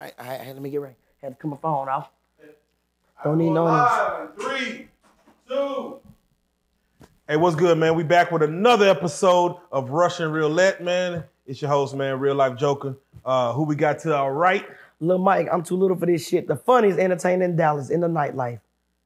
I, I had let me get ready. Had to cut my phone off. Don't need no. Five, three, two. Hey, what's good, man? We back with another episode of Russian Reelette, man. It's your host, man, RealLyfe Joker. Uh, who we got to our right? Lil Mike, I'm too little for this shit. The funniest entertainer in Dallas in the nightlife.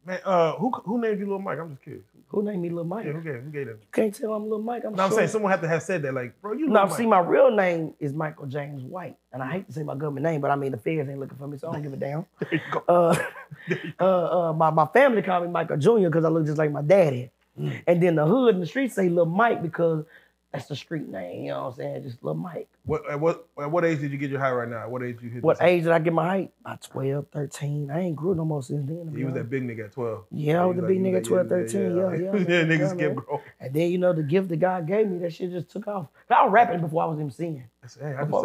Man, uh, who who named you Little Mike? I'm just curious. Who named me Lil Mike? Yeah, who gave, who gave that? Can't tell I'm Lil Mike. I'm No, I'm saying someone had to have said that, like, bro, you No, Mike. see, my real name is Michael James White, and I hate to say my government name, but I mean the feds ain't looking for me, so I don't give a damn. You. Uh, uh, uh, my my family called me Michael Jr. because I look just like my daddy, Mm. and then the hood and the street say Lil Mike because that's the street name. You know what I'm saying? Just Lil Mike. What, at what at what age did you get your height right now? At what age you hit? What age did I get my height? About 12, 13. I ain't grew no more since then. You was that big nigga at 12. Yeah, I was the big nigga at 12, yeah, 13. Yeah, yeah. yeah, niggas man. growing. And then, you know, the gift that God gave me, that shit just took off. I was rapping before I was MCing. Hey, I just,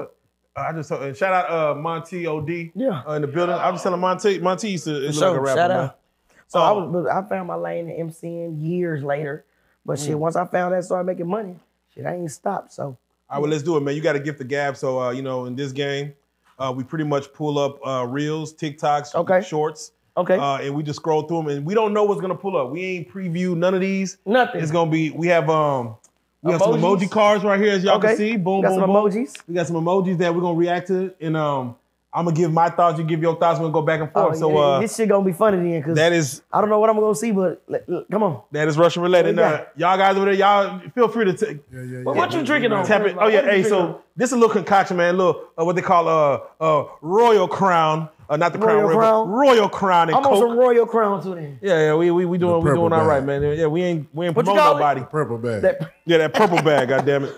I just uh, shout out uh, Monty Od Yeah. uh, in the building. I was telling Monty, Monty used to look So, like a rapper, shout out. So I Oh. was, I found my lane in MCing years later. But Mm. shit, once I found that, started making money, shit, I ain't stopped. So All right, well, let's do it, man. You got to gift the gab. So, uh, you know, in this game, uh, we pretty much pull up uh, reels, TikToks, Okay. shorts, okay, uh, and we just scroll through them, and we don't know what's gonna pull up. We ain't preview none of these. nothing. It's gonna be. We have um, we have some emoji cards right here, as y'all Okay. can see. Boom, Got boom, some boom. emojis. We got some emojis that we're gonna react to, and um, I'm gonna give my thoughts. You give your thoughts. We're gonna go back and Oh, forth. so yeah, uh, this shit gonna be funny then, cause that is I don't know what I'm gonna see, but let- let- come on. that is Russian roulette. And uh, you y'all guys over there, y'all feel free to take. Yeah, yeah, Well, yeah. what you drinking on? Tap it. Oh yeah, hey. So on? this is a little concoction, man. Little uh, what they call uh uh Royal Crown, uh, not the Crown Royal Royal, Crown? Royal Crown and I'm on some Royal Crown too then. yeah, yeah, we we we doing we purple doing all right, man. Yeah, we ain't we ain't What you promoting call it? nobody. Purple bag. That, Yeah, that purple bag, God damn it.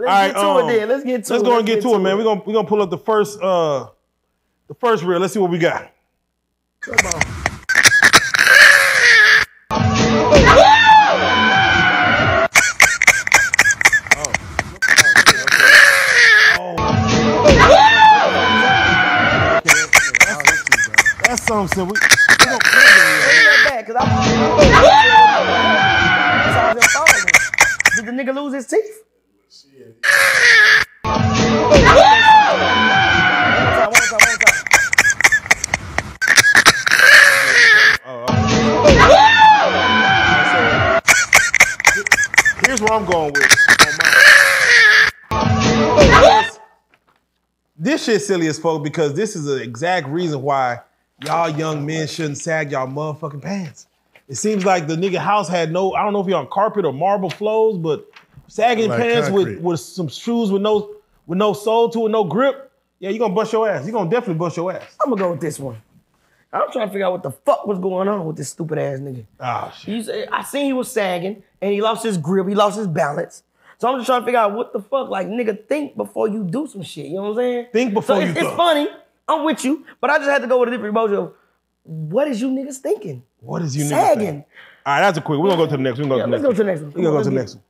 Let's All right, get to um, it then. Let's get to Let's it. go and get to it, man. We're gonna we gonna pull up the first uh the first reel. Let's see what we got. Come on. That's something. We, Bring that back, cause I'm. That's how I just thought of it. Did the nigga lose his teeth? Here's where I'm going with. This shit silly as fuck because this is the exact reason why y'all young men shouldn't sag y'all motherfucking pants. It seems like the nigga house had no, I don't know if you're on carpet or marble floors, but sagging Like pants with, concrete. with some shoes with no with no sole to it, no grip. Yeah, you're gonna bust your ass. You're gonna definitely bust your ass. I'm gonna go with this one. I'm trying to figure out what the fuck was going on with this stupid ass nigga. Ah shit. He said, I seen he was sagging and he lost his grip, he lost his balance. So I'm just trying to figure out what the fuck, like nigga, think before you do some shit. You know what I'm saying? Think before so you it's, it's funny. I'm with you, but I just had to go with a different emoji. of, What is you niggas thinking? What is you niggas Sagging. saying? All right, that's a quick. We're gonna go to the next. We're gonna Yeah, go let's to go to next. the next one. We're gonna go to the next one.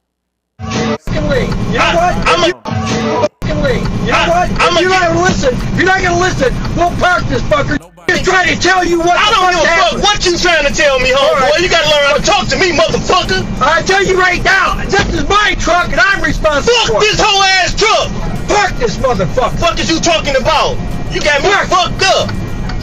You know what? I'm a You know what? if you're not gonna listen, you're not gonna listen, we'll park this fucker. Just trying to tell you what I don't give a fuck what you trying to tell me, homeboy. You gotta learn how to talk to me, motherfucker. I tell you right now, this is my truck and I'm responsible Fuck this whole ass truck. Park this motherfucker. Fuck is you talking about? You got me fucked up.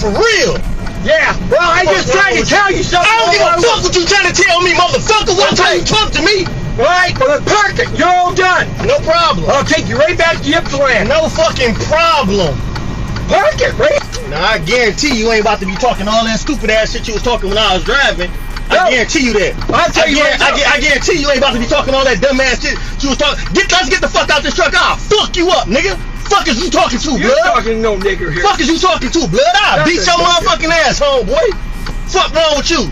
For real. Yeah. Well, I just tried to tell you something. I don't give a fuck what you trying to tell me, motherfucker. Watch how you talk to me. Right, well then park it. You're all done. No problem. I'll take you right back to Ypsilanti. No fucking problem. Park it, right? Now I guarantee you ain't about to be talking all that stupid ass shit you was talking when I was driving. No. I guarantee you that. I'll tell I, you right. I, gu- I guarantee you ain't about to be talking all that dumb ass shit you was talking. Get let's get the fuck out this truck. I'll fuck you up, nigga. Fuck is you talking to, blood? talking to no nigga here. Fuck is you talking to, blood? I'll That's beat your motherfucking ass, homeboy. Fuck wrong with you?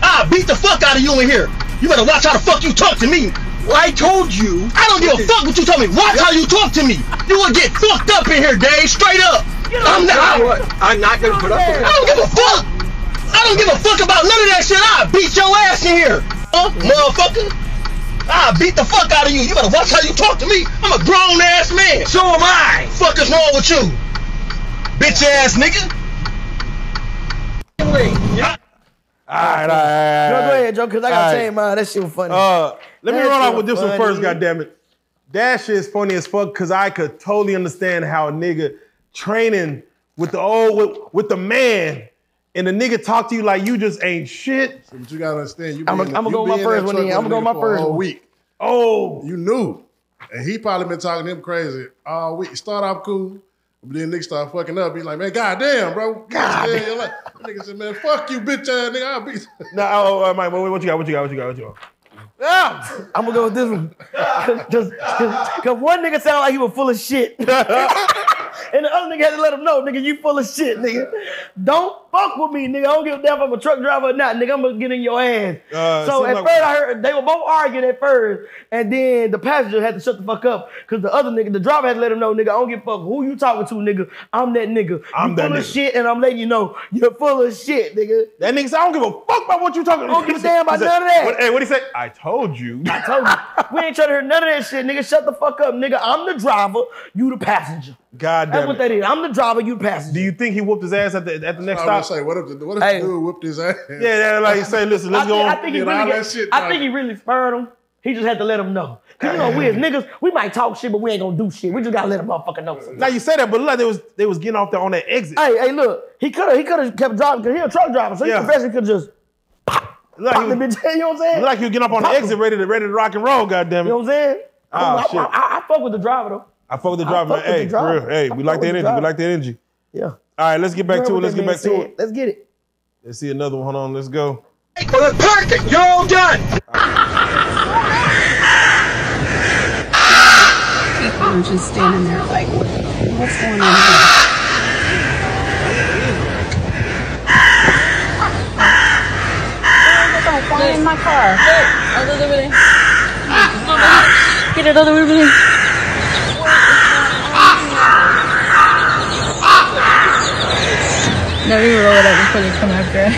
I'll beat the fuck out of you in here. You better watch how the fuck you talk to me. I told you. I don't give a fuck what you tell me. Watch how you talk to me. You will get fucked up in here, Dave. Straight up. I'm You know not. what? I'm not gonna put up with it. I don't give a fuck. I don't give a fuck about none of that shit. I'll beat your ass in here. Huh, motherfucker? I'll beat the fuck out of you. You better watch how you talk to me. I'm a grown ass man. So am I. Fuck is wrong with you? Bitch ass nigga. All right, all right, all right. No, go ahead, Joe, because I got All to right. change mine. That shit was funny. Uh, let me That run off with this one funny. first, goddammit. That shit is funny as fuck because I could totally understand how a nigga training with the old with, with the man, and the nigga talk to you like you just ain't shit. But you gotta understand, you I'ma- been- go my in first that one. I'ma go my for first a whole one. week. Oh, You knew. And he probably been talking to him crazy all week. Start off cool. But then niggas start fucking up. Be like, man, goddamn, bro. God damn. Like, nigga said, man, fuck you, bitch ass nigga. I'll beat no, oh, oh, Mike, what, what you got? What you got? What you got? What you got? Ah, I'm gonna go with this one. Cause, cause, cause one nigga sound like he was full of shit. and the other nigga had to let him know, nigga, you full of shit, nigga. Don't fuck with me, nigga. I don't give a damn if I'm a truck driver or not, nigga. I'm gonna get in your ass. Uh, so at like- first I heard they were both arguing at first, and then the passenger had to shut the fuck up because the other nigga, the driver had to let him know, nigga, I don't give a fuck who you talking to, nigga. I'm that nigga. I'm you that full of shit, and I'm letting you know you're full of shit, nigga. That nigga said, I don't give a fuck about what you talking about. don't give a damn about none of that. What, hey, what he say? I told you. I told you, we ain't trying to hear none of that shit, nigga. Shut the fuck up, nigga. I'm the driver, you the passenger. God That's damn what it. that is. I'm the driver, you the passenger. Do you think he whooped his ass at the at the next stop? I was stop? gonna say, what if the, what if Hey. the dude whipped his ass? Yeah, yeah, like you say, listen, let's think, go. I think he really all get- that shit, I think he really spurred him. He just had to let him know. Cause you know we as niggas, we might talk shit, but we ain't gonna do shit. We just gotta let a motherfucker know. something. now you say that, but look, they was they was getting off there on that exit. Hey, hey, look, he could have he could have kept driving because he a truck driver, so he Yeah. confessed he could just Look pop like, the he, bitch. You know what I'm saying? like you getting up on the exit, ready to ready to rock and roll. God damn You know what I'm saying? Ah, I, shit. I, I, I fuck with the driver though. I fuck with the I driver, man. fuck Hey, the for real. Hey, I we fuck like the with the energy. We like the energy. Yeah. All right, let's get back You to it. Let's get that back to it. Let's get it. Let's see another one. Hold on, let's go. Well, then park. You're all done. People are just standing there like, what, what's going on here? Don't in my car. Get it out of the way. No, we roll it up before they come after us.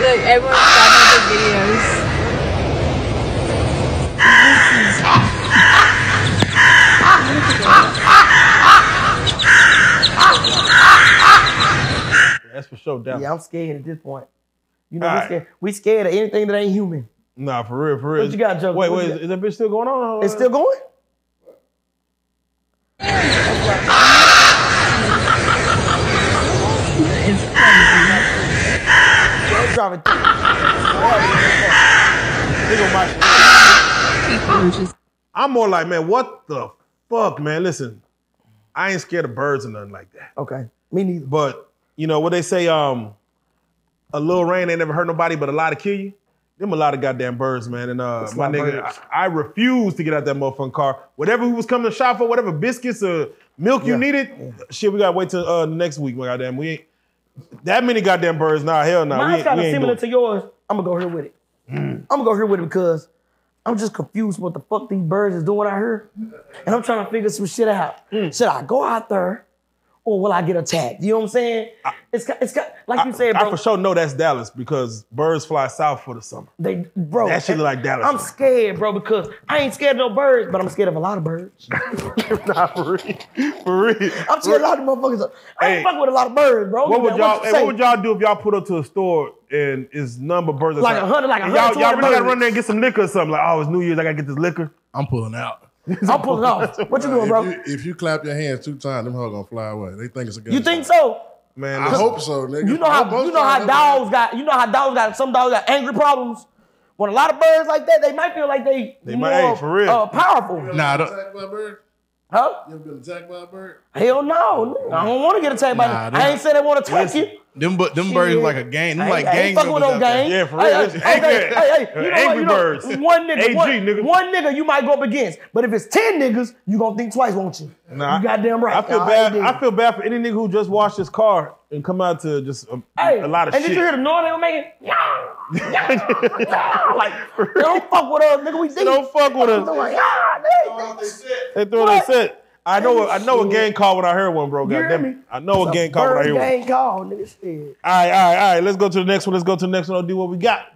Look, everyone's stopping the videos. That's for sure. Down. Yeah, I'm scared at this point. You know, All we right. scared. We scared of anything that ain't human. Nah, for real, for real. What you got, Joe? Wait, What wait, is, is that bitch still going on? It's still going? It's crazy. Yeah, driving. Are I'm more like, man, what the fuck, man? Listen, I ain't scared of birds or nothing like that. Okay, me neither. But you know what they say, um, a little rain ain't never hurt nobody, but a lot to kill you. Them a lot of goddamn birds, man. And uh, a my nigga. I, I refuse to get out that motherfucking car. Whatever we was coming to shop for, whatever biscuits or milk you Yeah. needed, shit, we gotta wait till uh, next week. My goddamn, we ain't that many goddamn birds. Nah, hell no. we Mine's kind of similar to yours. I'm gonna go here with it. Mm. I'm gonna go here with it because I'm just confused what the fuck these birds is doing out here, and I'm trying to figure some shit out. Mm. Should I go out there, or will I get attacked? You know what I'm saying? it's got, it's got, like you said, I bro. for sure know that's Dallas because birds fly south for the summer. They, bro, That shit look like Dallas. I'm scared, bro, because I ain't scared of no birds, but I'm scared of a lot of birds. nah, for real. For real. I'm scared of a lot of motherfuckers. I ain't Hey, fuck with a lot of birds, bro. What would y'all? you Hey, what would y'all do if y'all put up to a store and it's number birds? Like a hundred- like a hundred, Y'all, y'all 200 really gotta run there and get some liquor or something. Like, oh, it's New Year's, I gotta get this liquor. I'm pulling out. I'm pulling off. What you doing, if bro? You, if you clap your hands two times, them hoes gonna fly away. They think it's a gun. You think so? Man, I hope so, nigga. You know how you know how dogs got you know how dogs got some dogs got angry problems. When a lot of birds like that, they might feel like they, They more might- hey, for real. Uh, powerful, You ever Nah, don't- attacked by a bird? huh? You ever been attacked by a bird? Hell no, I don't want to get attacked by Nah, them. I ain't saying I want to attack you. Them, bu- them birds like a gang. Them I like ain't, I gang ain't fucking with no gang. Yeah, for real. Hey, hey, hey, angry- hey, hey, hey, you know angry what, you know, birds. One nigga, AG, one, nigga. one nigga you might go up against, but if it's ten niggas, you gonna think twice, won't you? Nah, you goddamn right. I feel All bad. right, I feel bad for any nigga who just washed his car and come out to just a, Hey, a lot of and shit. did you hear the noise they were making? Yeah, yeah, yeah. Like, they don't fuck with us, nigga. We deep. Don't fuck with I'm us. like, yeah, they, They throw What? that set. I know. I know a gang call when I heard one, bro. You hear Goddamn it. I know a It's gang call when I bird hear one. gang call, nigga. Shit. All right, all right, all right. Let's go to the next one. Let's go to the next one. I'll do what we got.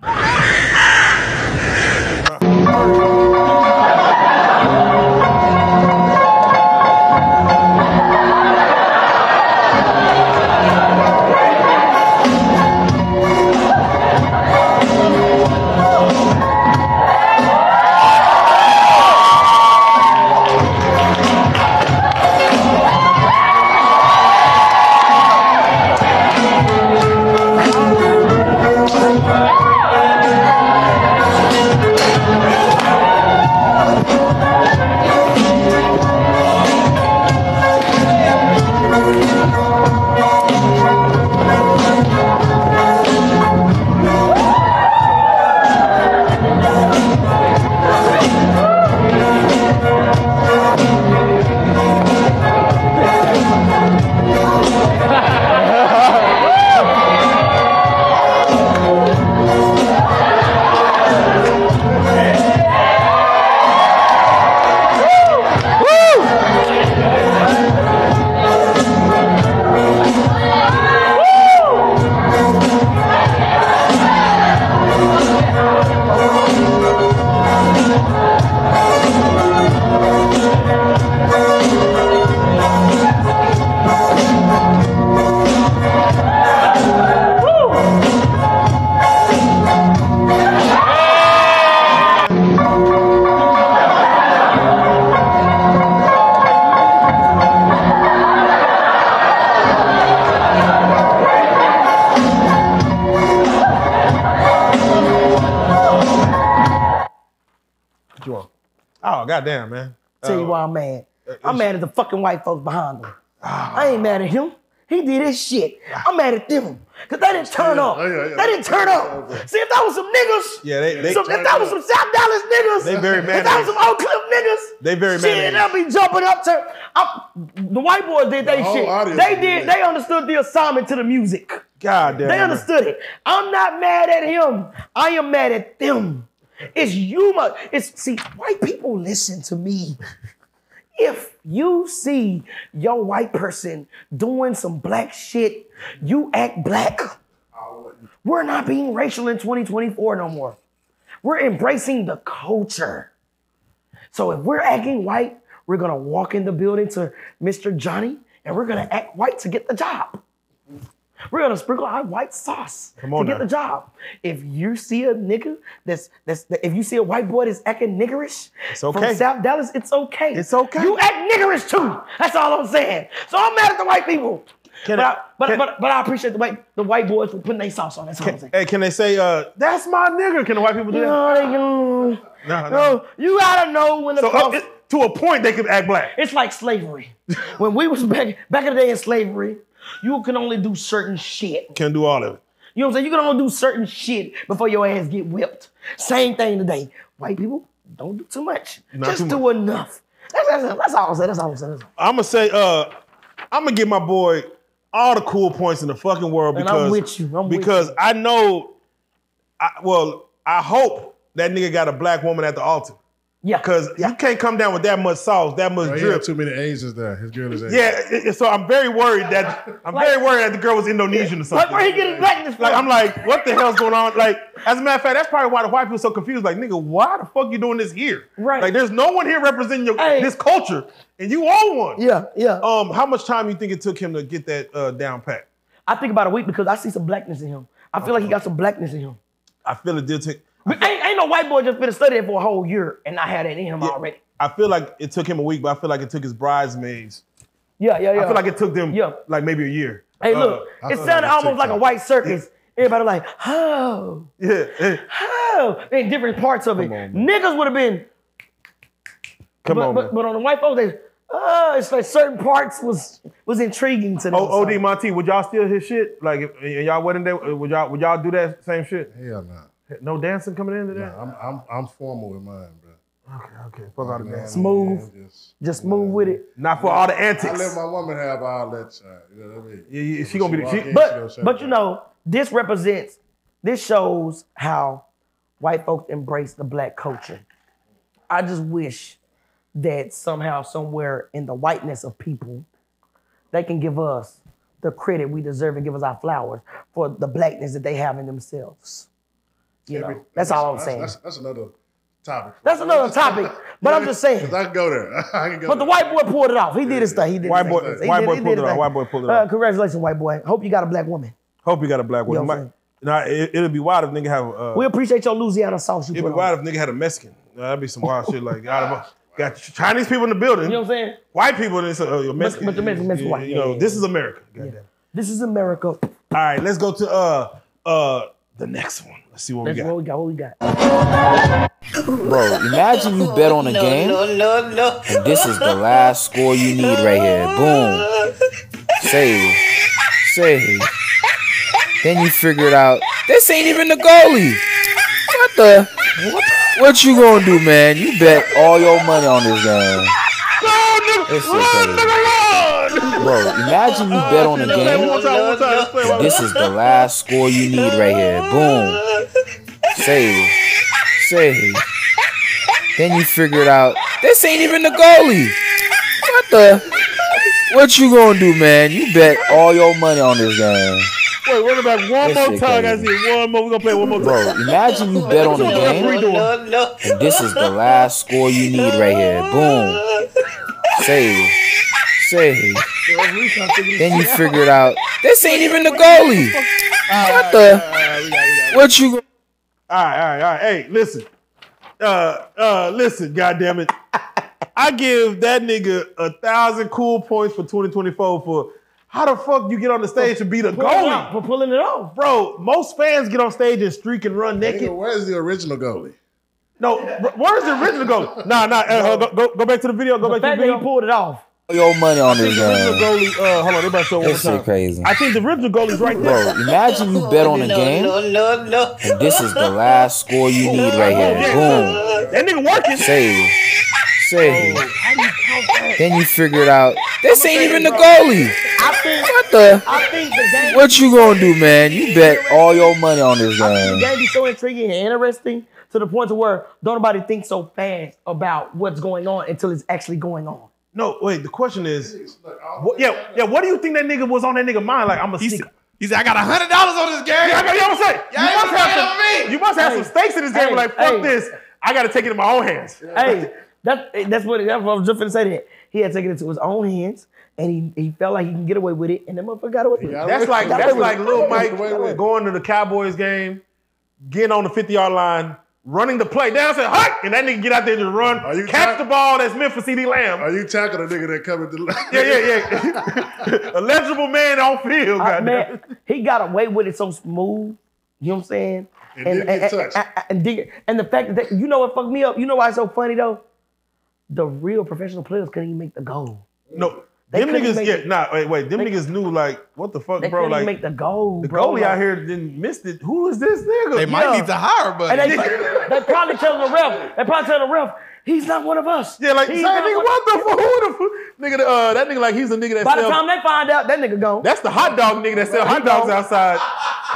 Goddamn, man. Tell you Uh, why I'm mad. Uh, I'm mad at the fucking white folks behind him. Ah. I ain't mad at him. He did his shit. Ah. I'm mad at them. Cause they didn't turn up. Oh, yeah, yeah. They didn't turn up. See, if that was some niggas, Yeah, they they, some, if that was some South Dallas niggas, They very mad. if that was some Oak Cliff niggas, They very mad shit, they'll be jumping up to. I'm- the white boys did they The shit. They did. They understood the assignment to the music. God damn. They understood it. I'm not mad at him. I am mad at them. It's you. mu- It's see, listen to me. If you see your white person doing some black shit, you act black. We're not being racial in 2024 no more. We're embracing the culture. So if we're acting white, we're gonna walk in the building to Mr. Johnny and we're gonna act white to get the job. We're gonna sprinkle our white sauce Come on to get now. the job. If you see a nigga that's that's if you see a white boy that's acting niggerish It's okay. from South Dallas, it's okay. It's okay. You act niggerish too. That's all I'm saying. So I'm mad at the white people. Can but, I- I, but, can- but but I appreciate the white the white boys for putting their sauce on. That's all I'm saying. Hey, can they say, uh, that's my nigga? Can the white people do that? No, they can. No, no. No, you gotta know when the So cross- up, it- to a point, they could act black. It's like slavery. when we was back back in the day in slavery, you can only do certain shit. Can't do all of it. You know what I'm saying? You can only do certain shit before your ass get whipped. Same thing today. White people don't do too much. Not Just too do enough. That's, that's, that's all I'm saying. That's all I'm saying. I'm gonna say, uh, I'm gonna give my boy all the cool points in the fucking world And because I'm with you. I'm with because you. I know, I, well, I hope that nigga got a black woman at the altar Yeah. because yeah. you can't come down with that much sauce, that much Bro, he drip. had too many Asians there. His girl is Asian. Yeah, it- it- so I'm very worried that I'm Like- very worried that the girl was Indonesian or something. Like where he getting his blackness from? Like I'm like, what the hell's going on? Like, as a matter of fact, that's probably why the white people are so confused. Like, nigga, why the fuck you doing this here? Right. Like, there's no one here representing your Hey. this culture, and you own one. yeah, yeah. Um, how much time you think it took him to get that uh, down pat? I think about a week because I see some blackness in him. I feel like he got some blackness in him. I feel it did take. But ain't, ain't no white boy just been studying for a whole year and not had it in him already. I feel like it took him a week, but I feel like it took his bridesmaids. Yeah, yeah, yeah. I feel like it took them Yeah. like maybe a year. Hey, Uh, look, I it sounded that almost like a white circus. Everybody like, oh, yeah, yeah. oh, in different parts of it. on, Niggas would have been, Come but, on, but, man. but on the white folks, they, oh, it's like certain parts was was intriguing to them. Oh, OD so. Monty, would y'all steal his shit? Like, if, in y'all wedding day, would y'all would y'all do that same shit? Hell no. No dancing coming into that? I'm, I'm, I'm formal with mine, bro. Okay, okay. Fuck all the Man. Smooth. just- Just move with it. Not for all the antics. I let my woman have all that time. You know what I mean? Yeah, yeah, she gonna be the- she- in, But gonna but you know, this represents, this shows how white folks embrace the black culture. I just wish that somehow, somewhere in the whiteness of people, they can give us the credit we deserve and give us our flowers for the blackness that they have in themselves. You know, Every- that's all I'm that's- saying. That's, that's another topic. That's another topic, but I'm just saying. 'Cause I can go there. I can go But the white boy pulled it off. He did his thing. He did White his boy- thing. White boy pulled it off. White boy pulled it off. congratulations, white boy. Hope you got a black woman. Hope you got a black You know woman. what I'm Might- Nah, it, it'll be wild if nigga have. Uh, We appreciate your Louisiana sauce you it'd put be on. wild if nigga had a Mexican. Nah, that'd be some wild shit. Like, out of, got Chinese people in the building. You know what I'm saying? White people in this. Uh, your Mexican. but the Mexican- Mexican white. You know, Yeah, yeah, this is America. Goddamn. This is America. All right, let's go to uh uh the next one. Let's see what That's we what got. we got. What we got? Bro, imagine you bet on a game, No, no, no. and this is the last score you need right here. Boom. Save. Save. Then you figure it out. This ain't even the goalie. What the? What what you gonna do, man? You bet all your money on this game. It's so crazy. Bro, imagine you bet on a game, One time, one time, let's play one. and this is the last score you need right here. Boom. Save. Save. Then you figure it out. This ain't even the goalie. What the? What you gonna do, man? You bet all your money on this game. Wait, run it back one This more time. I crazy. see one more. We gonna play one more time. Bro, imagine you bet on a game, and this is the last score you need right here. Boom. Save. Save. Then you figure it out. This ain't even the goalie. What the? What you? All right, all right, all right. Hey, listen. Uh, uh, listen. God damn it. I give that nigga a thousand cool points for 2024 for how the fuck you get on the stage to beat the Pull it out, goalie, For pulling it off. bro. Most fans get on stage and streak and run naked. Nigga, where's the original goalie? No, where's the original goalie? Nah, nah. Uh, go, go, go back to the video. Go The back to fact the that video. he pulled it off. Your money on I think this the original game. goalie. Uh, hold on, they about to show one This more time. crazy. I think the original goalie's right there. Bro, imagine you bet on a game, no no and this is the last score you need right here. Boom. That nigga working. Save. Save. Then you figure it out. This ain't even the goalie. I think. What the? I think the game. What you gonna do, man? You bet all your money on this game. The game. game be so intriguing and interesting to the point to where don't nobody think so fast about what's going on until it's actually going on. No, wait. The question is, what, yeah, yeah. What do you think that nigga was on that nigga mind? Like, I'm a He stick. said, he said, I got a hundred dollars on this game. Yeah, I got- you know what I'm saying? Y'all You must gonna have bet some. me. You must have some stakes in this game. hey, like, fuck hey. this. I got to take it in my own hands. hey, that, that's what that's what I was just finna say. That he had taken it to his own hands, and he, he felt like he can get away with it, and that motherfucker got away with it. got That's like Got that's like it. Lil Mike going to the Cowboys game, getting on the 50 yard line, running the play down, said, hut, and that nigga get out there and just run, Are you catch ta- the ball that's meant for CeeDee Lamb. Are you tackling a nigga that coming to yeah, yeah, yeah. Eligible man on field, Uh, man, he got away with it so smooth. You know what I'm saying? And didn't get touched. and, and, dig- and the fact that you know what fucked me up. You know why it's so funny though? The real professional players couldn't even make the goal. No, They them niggas, make yeah, it. nah, wait, wait. Them They- niggas knew, like, what the fuck, They bro? Like, even make the goal. the bro. goalie Like- out here didn't missed it. Who is this nigga? They might Yeah. need to hire, but they, they probably telling the ref. They probably telling the ref, he's not one of us. Yeah, like, He's say, nigga, what the fuck? Who the fuck? Nigga, uh, that nigga, like, he's a nigga that By the time they find out, that nigga gone. That's the hot dog nigga that sell hot dogs outside.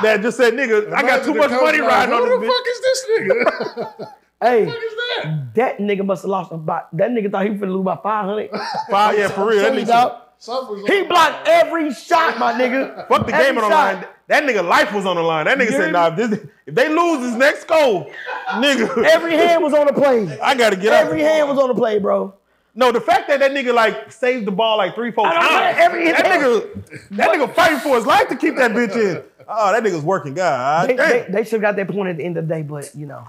That just said, nigga, I got too much money riding on Who the fuck is this nigga? hey, what is that? that nigga must have lost about. That nigga thought he was finna lose about five hundred. Five, yeah, for real. That nigga, He on- blocked every shot, my nigga. fuck the Every game on the line. That nigga life was on the line. That nigga said, hear nah, if, this, if they lose this next goal, nigga, Every hand was on the play. I gotta get Every out. hand was on the play, bro. No, the fact that that nigga like saved the ball like three, four times. every- that nigga, that nigga fighting for his life to keep that bitch in. Oh, that nigga's working. God They, they, they should have got that point at the end of the day, but you know.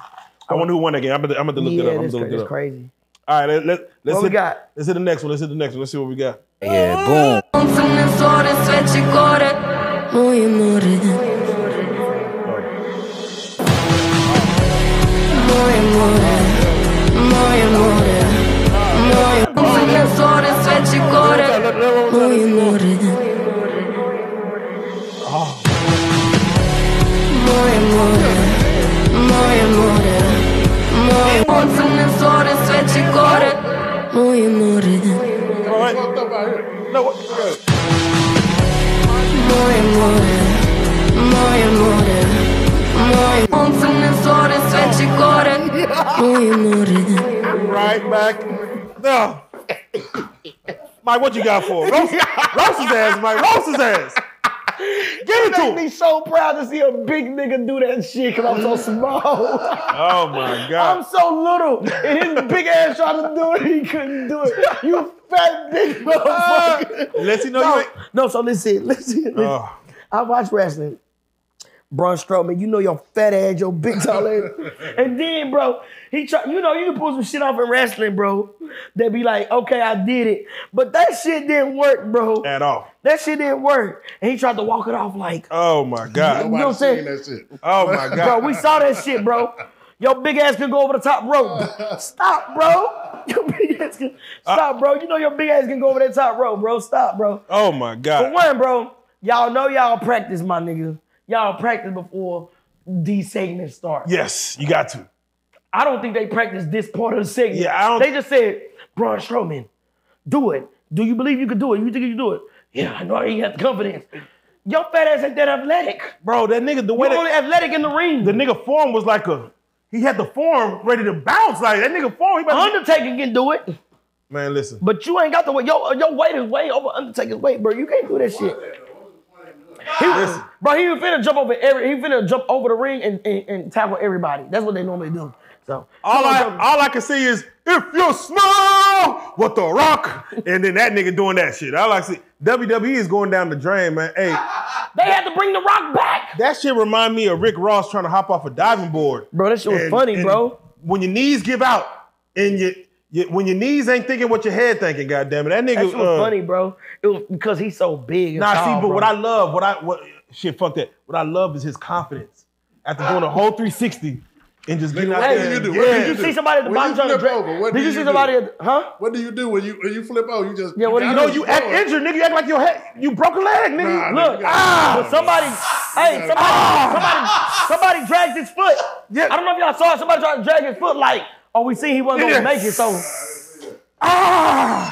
I wonder who won that game. I'm gonna, I'm gonna look yeah, it up. I'm that's, gonna cra- it up. crazy. All right, let, let, let's What we got? Let's hit the next one. Let's hit the next one. Let's see what we got. Yeah, boom. Mój amore Amore Right back. No. Mike, what you got for him? Roast, roast his ass, Mike. Roast his ass. Give it to Make him. me so proud to see a big nigga do that shit because I'm so small. Oh my God. I'm so little, and his big ass tried to do it, he couldn't do it. You fat big motherfucker. Let's see, know no, you ain't. no, so listen, listen. listen. Oh. I watch wrestling. Braun Strowman, you know your fat ass, your big tall ass. and then, bro, he try, you know, you can pull some shit off in wrestling, bro. They be like, okay, I did it. But that shit didn't work, bro. At all. That shit didn't work. And he tried to walk it off like, Oh my God. You know what I'm saying? that shit. Oh my God. bro, we saw that shit, bro. Your big ass can go over the top rope. Stop, bro. Your big ass can uh, stop, bro. You know your big ass can go over that top rope, bro. Stop, bro. Oh my God. For God. one, bro, y'all know y'all practice, my nigga. Y'all practice before these segments start. Yes, you got to. I don't think they practiced this part of the segment. Yeah, I don't- They just said, Braun Strowman, do it. Do you believe you can do it? You think you can do it? Yeah, I know you have the confidence. Your fat ass ain't that athletic. Bro, that nigga, the way You're only athletic in the ring. the nigga form was like a, he had the form ready to bounce. Like that nigga form. He about to, Undertaker can do it. man, listen. But you ain't got the weight. Your, your weight is way over Undertaker's weight, bro. You can't do that shit. He, Listen. bro, he was finna jump over every. He finna jump over the ring and, and, and tackle everybody. That's what they normally do. So All I all I can see is if you smell what the rock, and then that nigga doing that shit. All I see WWE is going down the drain, man. Hey, they had to bring the Rock back, that shit remind me of Rick Ross trying to hop off a diving board. bro. That shit was And- funny, and bro. When your knees give out and you, you when your knees ain't thinking what your head thinking, goddamn it, that nigga. That was uh, funny, bro. It was because he's so big. And Nah, tall, see, but bro. what I love, what I what shit, fuck that. What I love is his confidence. After doing a whole 360, and just getting out What there. do you do? and- What do yeah. you Did you see somebody at the When bottom trying to flip over, what Did you you see do? somebody at the, huh? What do you do when you when you flip over? You just Yeah, what do you No, do? you act injured, nigga. You act like your head, you broke a leg, nigga. Nah, Look, you gotta- ah, but somebody, hey, somebody, somebody, somebody dragged his foot. Yeah. I don't know if y'all saw it. Somebody tried to drag his foot, like, oh, we seen he wasn't gonna make it, so Ah!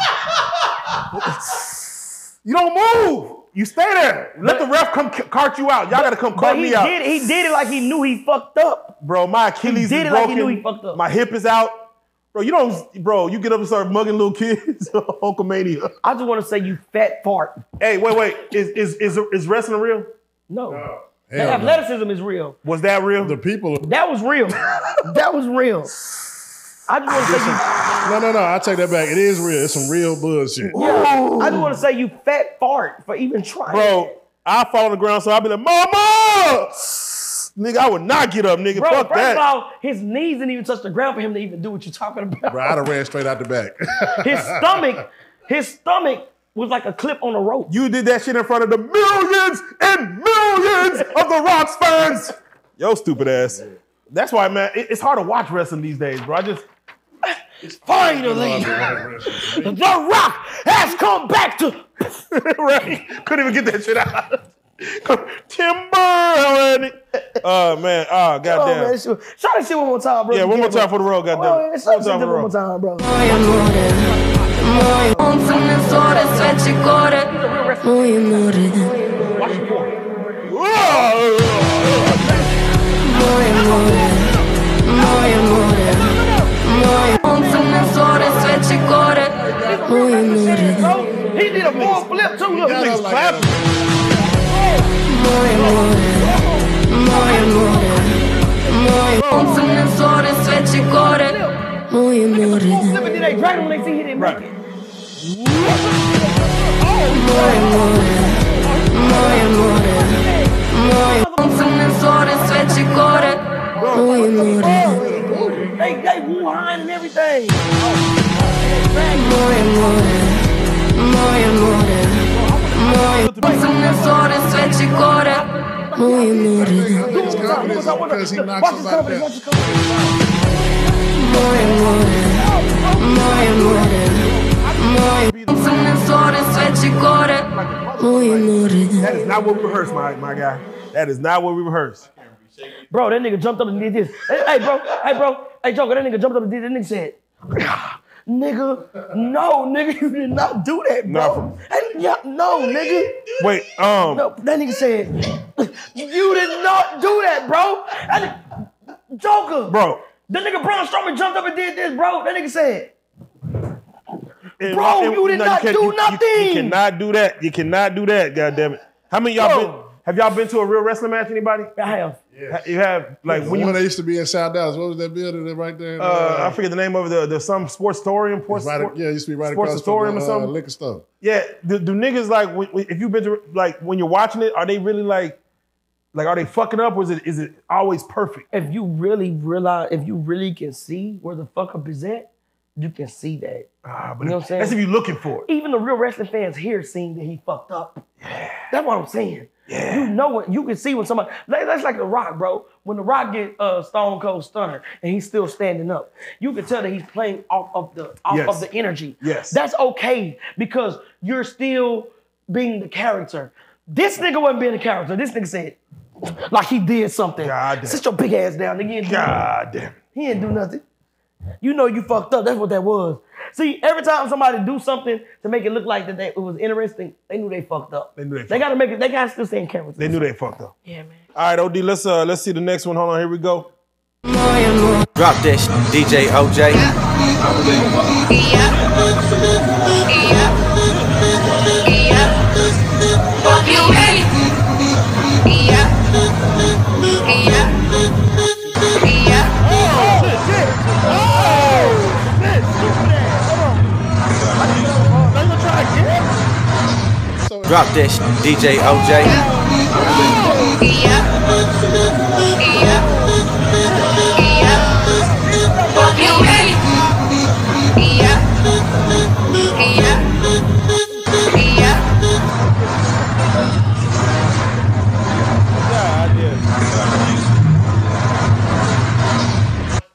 you don't move. You stay there. Let the ref come cart you out. Y'all gotta come but cart he me out, did, he did it like he knew he fucked up. bro. My Achilles did is it like he knew he fucked up. My hip is out, bro. You don't, bro. You get up and start mugging little kids. Hulkamania. I just want to say you fat fart. Hey, wait, wait. Is is is, is wrestling real? No, the Hell no. athleticism is real. Was that real? The people. That was real. that was real. I just want to say you. No, no, no. I take that back. It is real. It's some real bullshit. Yeah, I just want to say you fat fart for even trying. bro, I fall on the ground, so I'll be like, Mama! Nigga, I would not get up, nigga. Bro, Fuck first that. of all, his knees didn't even touch the ground for him to even do what you're talking about. Bro, I'd have ran straight out the back. His stomach, his stomach was like a clip on a rope. You did that shit in front of the millions and millions of the Rocks fans. Yo, stupid ass. That's why, man, it's hard to watch wrestling these days, bro. I just Finally, The Rock has come back to. right couldn't even get that shit out. Timber. Oh man, oh Oh, goddamn. man, shoot. Shout that shit one more time, bro. yeah, one more time for the road, Oh, goddamn. yeah, One shout more that time shit for the one more time, bro. Moje more, moje On me sore sveći gore Moje more Moje more Moje more Moje gore. Moje more Bro, he did a full flip too. Look, Got niggas up like clapping. that. Moje more Moje more Moje On me sore sveći gore. Moje more Flip and then they drag him when they see he didn't make it. Moje more. Moje more. Moje On me sore sveći gore. Moje more They they woo-hine and everything. Moje more Moje more Moje On me sore sveći gore Moje more His confidence is because he knocked Watch his somebody company, down. watch his company. Moje more Moje more Moje On me sore sveći gore Moje more That is not what we rehearsed, my, my guy. That is not what we rehearsed. Bro, that nigga jumped up and did this. Hey, hey, bro, hey, bro, hey, Joker, that nigga jumped up and did this. That nigga said, nigga, no, nigga, you did not do that, bro. Hey, yeah, no, nigga. Wait, um, No, that nigga said, you did not do that, bro. That nigga- Joker, bro. The nigga Braun Strowman jumped up and did this, bro. That nigga said, and- Bro, and- you did not can't- do you- you- nothing. You, cannot do that. You cannot do that. God damn it. How many of y'all Bro. been? Have y'all been to a real wrestling match? Anybody? I have. Ha- You have like The when one you. that used to be in South Dallas. What was that building that right there? Uh, I forget the name of it. The, the some sports story sports. right, sport- yeah, it used to be right Sports across from Authorium the or uh, something? liquor store. Yeah, do, do niggas like when, when- if you've been to like when you're watching it, are they really like like are they fucking up or is it is it always perfect? If you really realize, if you really can see where the fuck up is at, you can see that. Ah, but You know what I'm saying? That's if you're looking for it. Even the real wrestling fans here seen that he fucked up. Yeah. That's what I'm saying. You know it. You can see when somebody. That's like the Rock, bro. When the Rock get uh, Stone Cold Stunner and he's still standing up, you can tell that he's playing off of the off Yes. of the energy. Yes. That's okay because you're still being the character. This nigga wasn't being the character. This nigga said like he did something. God damn. Sit your big ass down, nigga. You ain't do nothing. God damn. He didn't do nothing. You know you fucked up. That's what that was. See, every time somebody do something to make it look like that they, it was interesting, they knew they fucked up. They knew they They gotta make it. They gotta still stay in camera. They knew they fucked up. Yeah, man. All right, OD, let's uh let's see the next one. Hold on, here we go. Drop this, DJ OJ. Drop that sh- DJ OJ.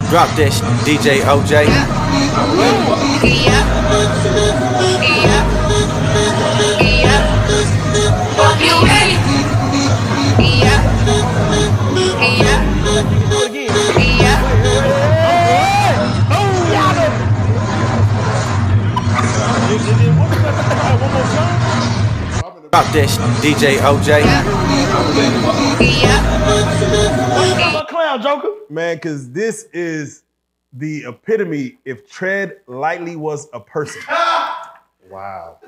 Drop that DJ OJ. Drop that shit, DJ OJ. I'm a clown, Joker. Man, because this is the epitome if tread lightly was a person. Wow.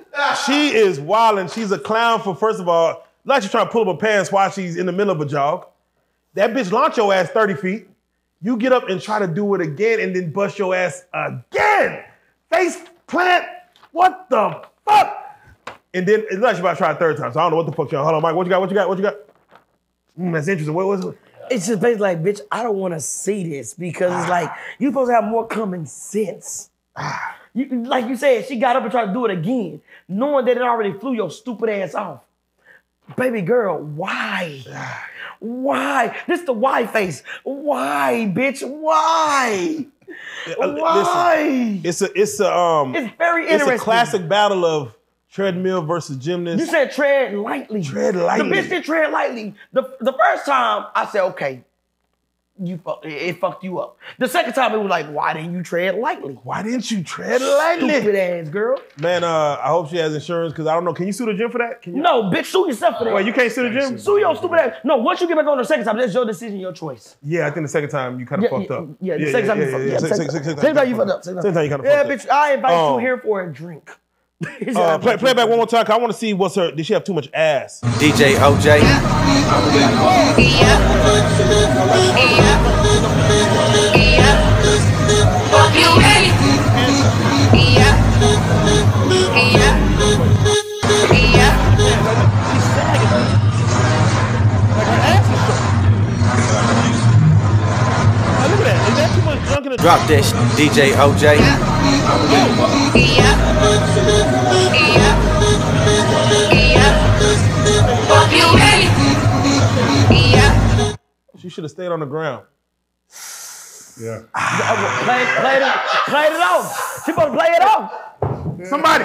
she is wild and she's a clown for first of all, like she's trying to pull up her pants while she's in the middle of a jog. That bitch launch your ass 30 feet. You get up and try to do it again and then bust your ass again. Face plant. What the fuck? And then it's she about to try a third time. So I don't know what the fuck y'all. Hold on, Mike. What you got? What you got? What you got? Mm, that's interesting. What was it? It's just basically like, bitch, I don't want to see this because it's like you supposed to have more common sense. You, like you said, she got up and tried to do it again, knowing that it already flew your stupid ass off. Baby girl, why? Why? This the why face. Why, bitch? Why? Uh, Why? It's a it's a um It's very interesting. it's a classic battle of treadmill versus gymnast. You said tread lightly. Tread lightly. The bitch did tread lightly. The, the first time I said, okay, you fuck, it, it fucked you up. The second time it was like, why didn't you tread lightly? Why didn't you tread lightly? Stupid ass girl. Man, uh, I hope she has insurance because I don't know. Can you sue the gym for that? Can you? No, bitch, sue yourself for that. Wait, you can't sue the gym? Sue your stupid ass. No, once you get back on the second time, that's your decision, your choice. Yeah, I think the second time you kind of Yeah, fucked yeah, up. yeah, the second time you fucked- yeah, Second- time you fucked up, second Second time you kind of fucked up. Yeah, bitch, I invite Um, you here for a drink. Up. Uh, play, play it back one more time. 'cause I want to see what's her. Did she have too much ass? DJ OJ. Hey, look at that. Should have stayed on the ground. Yeah. play, play, it, play it off. She supposed to play it off. Somebody,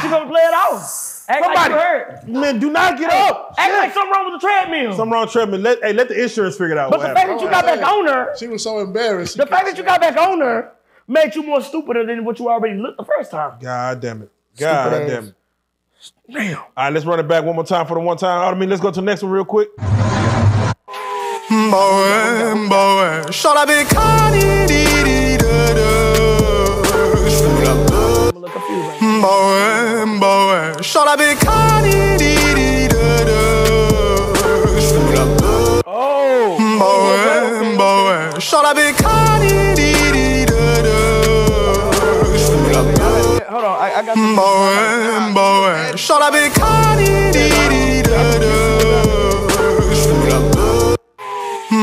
She supposed to play it off. Act like somebody, you heard. man, do not get up. Act Shit. like something wrong with the treadmill. Something wrong, with treadmill. Let, hey, let the insurance figure it out. but what the fact happened. that you got back on her, She was so embarrassed. the fact that you got back on her made you more stupider than what you already looked the first time. God damn it. God Stupid damn it. Damn. All right, let's run it back one more time for the one time. I mean, let's go to the next one real quick. Boy, boy, shall I be cardi dee dee da da? Shoot up. I'm a little confused right now. Boy, boy, shall I be cardi dee dee da da? Shoot up. Oh. Boy, boy, shall I be cardi dee dee da da? Shoot up. Hold on, I, I got some. Boy, boy, shall I be cardi dee dee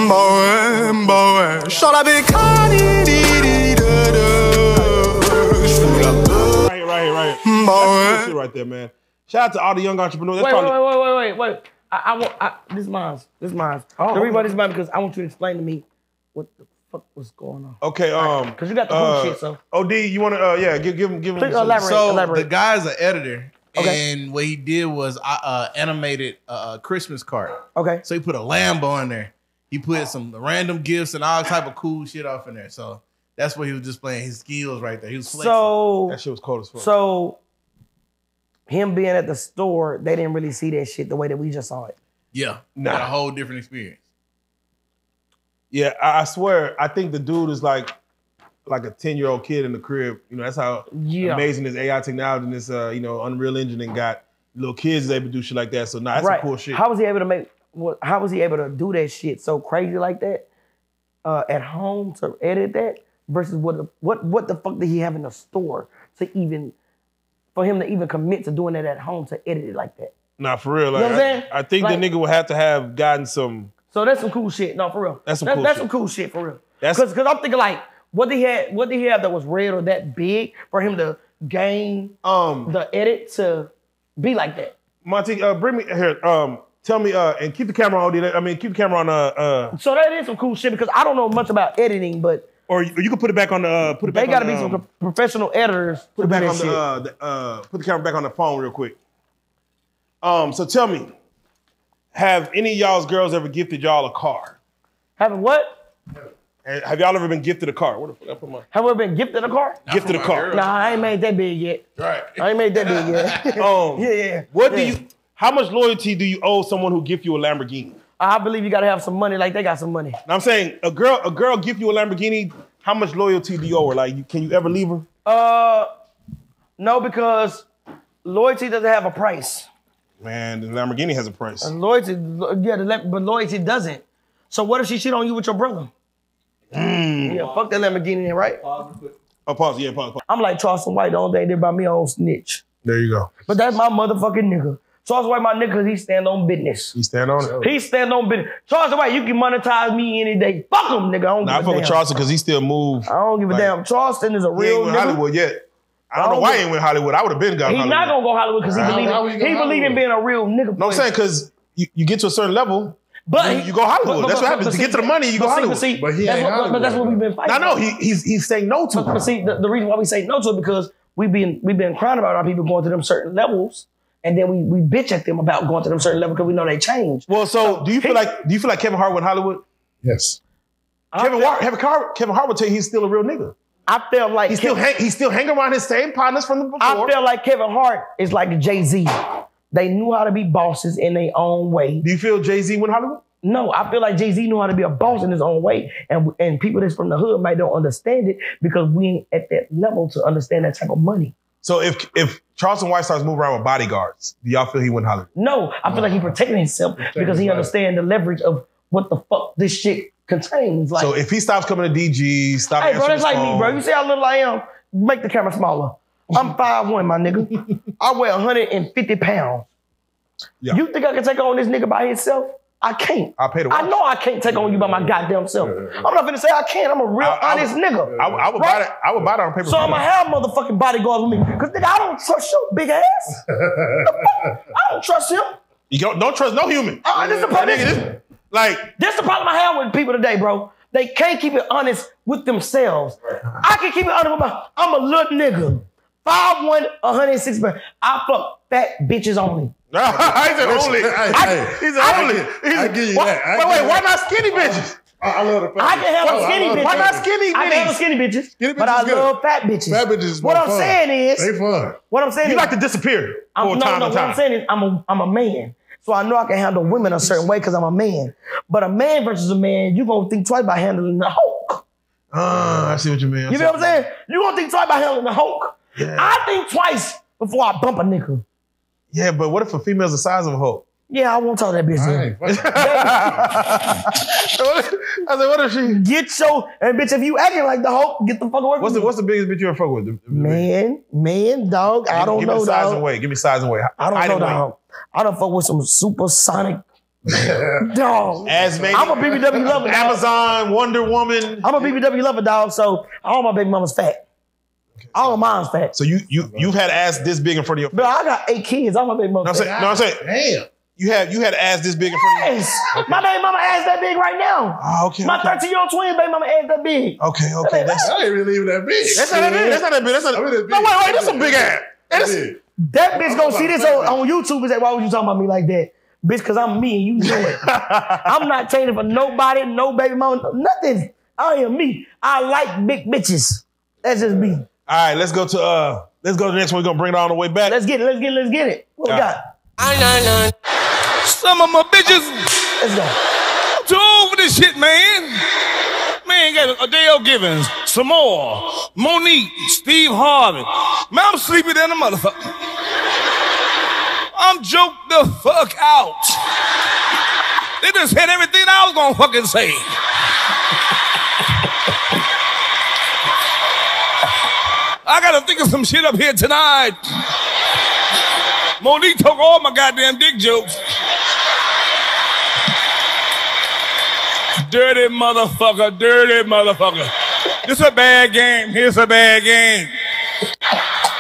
Boy, boy, shall I be cardi dee dee da da? Shoot up. Right, right, right. That's good right there, man. Shout out to all the young entrepreneurs. That's Wait, wait, probably, wait, wait, wait, wait. I, I want I, this is mine. This is mine. Oh, the reason why okay. this is mine because I want you to explain to me what the fuck was going on. Okay, um, 'Cause you got the whole uh, shit, so. Od, you want to? Uh, yeah, give give him give him. Please elaborate. So elaborate. the guy's an editor, Okay. and what he did was uh, uh, animated a uh, Christmas card. Okay. So he put a Lambo in there. He put some random gifts and all type of cool shit off in there. So that's what he was displaying his skills right there. He was flexing. So That shit was cold as fuck. so him being at the store, they didn't really see that shit the way that we just saw it. yeah, Nah. got a whole different experience. Yeah, I, I swear, I think the dude is like like a 10 year old kid in the crib. You know, that's how Yeah. amazing this AI technology and this uh, you know, Unreal Engine and got little kids is able to do shit like that. So nah, that's right. some cool shit. How was he able to make what how was he able to do that shit so crazy like that uh, at home to edit that versus what the, what what the fuck did he have in the store to even for him to even commit to doing that at home to edit it like that? nah, for real. Like, know what I'm I, saying? I think Like- the nigga would have to have gotten some So that's some cool shit. No, for real. That's some That- cool that's shit. some cool shit for real. That's- Because I'm thinking like, what did he have? What did he have that was red or that big for him to gain um the edit to be like that? Monty, uh, bring me here. Um, tell me, uh, and keep the camera on. I mean, keep the camera on. Uh, uh, So that is some cool shit because I don't know much about editing, but Or you, or you can put it back on the uh, put it back. They got to on be the, some um, professional editors. Put it back that on the, uh, the uh, put the camera back on the phone real quick. Um, so tell me, have any of y'all's girls ever gifted y'all a car? Having what? And have y'all ever been gifted a car? What the fuck? I put my Have we been gifted a car? gifted a car. Nah, I ain't made that big yet. Right. I ain't made that big yet. Um, yeah, yeah. What do you? How much loyalty do you owe someone who gift you a Lamborghini? I believe you gotta have some money like they got some money. Now I'm saying a girl, a girl gift you a Lamborghini. How much loyalty do you owe her? Like, you, can you ever leave her? Uh, no, because loyalty doesn't have a price. Man, the Lamborghini has a price. And loyalty, yeah, the but loyalty doesn't. So what if she cheat on you with your brother? Yeah, fuck that Lamborghini, then, right? Oh, pause. Yeah, pause. pause. I'm like Charleston White. The only thing they about me on snitch. There you go. But that's my motherfucking nigga. Charleston White, my nigga, 'cause he stand on business. He stand on it. He stand on business. Charleston White, you can monetize me any day. Fuck him, nigga. I don't Nah, I give fuck a with damn. Charleston because he still move. I don't give a Like, damn. Charleston is a He ain't real went nigga. Hollywood yet. I don't I know don't why give- he ain't went Hollywood. I would have been gone. He Hollywood. not gonna go Hollywood because he believe in, he he believe in being a real nigga. No, I'm saying because you, you get to a certain level, But then he- you go Hollywood. but- That's what happens. but to see- get to the money, you go see- Hollywood. But, see, But he that's ain't what, but- but that's what we've been fighting. I know he, he's he's saying no to. But, but see, the, the reason why we say no to it because we've been we've been crying about our people going to them certain levels, and then we we bitch at them about going to them certain level because we know they change. well, so do you feel like do you feel like Kevin Hart went Hollywood? Yes. Kevin Hart, Kevin Hart, Kevin Hart would tell you he's still a real nigga. I felt like He's still Kev- hang, he's still hanging around his same partners from the before. I felt like Kevin Hart is like Jay Z. They knew how to be bosses in their own way. do you feel Jay Z went Hollywood? No, I feel like Jay Z knew how to be a boss in his own way, and and people that's from the hood might don't understand it because we ain't at that level to understand that type of money. So if if Charleston White starts moving around with bodyguards, do y'all feel he went Hollywood? No, I feel like he protecting himself because he his understand the leverage of what the fuck this shit contains. Like, so if he stops coming to DG, stop hey, bro, that's his like me, bro. You see how little I am? Make the camera smaller. I'm 5'1", my nigga. I weigh 150 pounds. Yeah. You think I can take on this nigga by himself? I can't. I'll pay the I know I can't take on you by my goddamn self. I'm not gonna say I can't. I'm a real I- I honest would- nigga. I, would- I would Right? buy that. I would buy that on paper. So I'm gonna have motherfucking bodyguards with me. Cause nigga, I don't trust your big ass. I don't trust him. you don't, don't trust no human. Uh, this, is the problem. nigga, this- like This the problem I have with people today, bro. They can't keep it honest with themselves. I can keep it honest with my. I'm a little nigga. 5'1", 106 pounds. I fuck fat bitches only. he said only. Hey, hey, He said I only. give- I said- give you why- that. I Wait, give wait. Why not skinny bitches? I, I love the fat I can have Oh, skinny bitches. bitch. the Why fat not bitches. skinny I can have bitches? skinny bitches, Skinny but bitches I good. love fat bitches. Fat bitches is What I'm fun. saying is, They fun. what I'm saying You is, like to disappear I'm, from no, time no, what I'm saying is, I'm a, I'm a man, so I know I can handle women a certain way because I'm a man. But a man versus a man, you gonna think twice about handling the Hulk. Ah, I see what you mean. I You see know what I'm saying? You gonna think twice about handling the Hulk. Yeah. I think twice before I bump a nigga. Yeah, but what if a female's the size of a hoe? Yeah, I won't talk that bitch. Hey, I said, what if she? Get your and bitch, if you acting like the Hulk, get the fuck away What's the from me. what's the biggest bitch you ever fuck with? The- the- man, man, dog. I Give- don't give know, me size dog. and weight. Give me size and weight. I don't Height know, and weight. I don't fuck with some supersonic dog. As maybe I'm a BBW lover. dog. Amazon, Wonder Woman. I'm a BBW lover, dog. So all my baby mama's fat. All of mine's fat. So you you you've had ass this big in front of your. But I got eight kids. All my baby No, I'm mama's saying, fat. no, I'm saying Damn. you have you had ass this big in front of you. Yes. My baby mama ass that big right now. Oh, okay. My okay. 13 year old twin baby mama ass that big. Okay, okay. That's That ain't really even that big. that's not that big. That's not that big. That's not. I mean, it's No, big. wait, wait. That's some big ass. That That's. That bitch gonna see this on, on YouTube and say, why would you talking about me like that? Bitch, cause I'm me and you know it. I'm not changing for nobody, no baby mama, nothing. I am me. I like big bitches. That's just me. All right, let's go to uh, let's go to the next one. We're gonna bring it all the way back. Let's get it, let's get it, let's get it. What we Yeah. got? Some of my bitches Let's go. too old for this shit, man. Man, got Adele Givens, some more, Mo'Nique, Steve Harvey. Man, I'm sleepy than a motherfucker. I'm joked the fuck out. They just said everything I was gonna fucking say. I gotta think of some shit up here tonight. Mo'Nique took all my goddamn dick jokes. Dirty motherfucker, dirty motherfucker. This a bad game. Here's a bad game.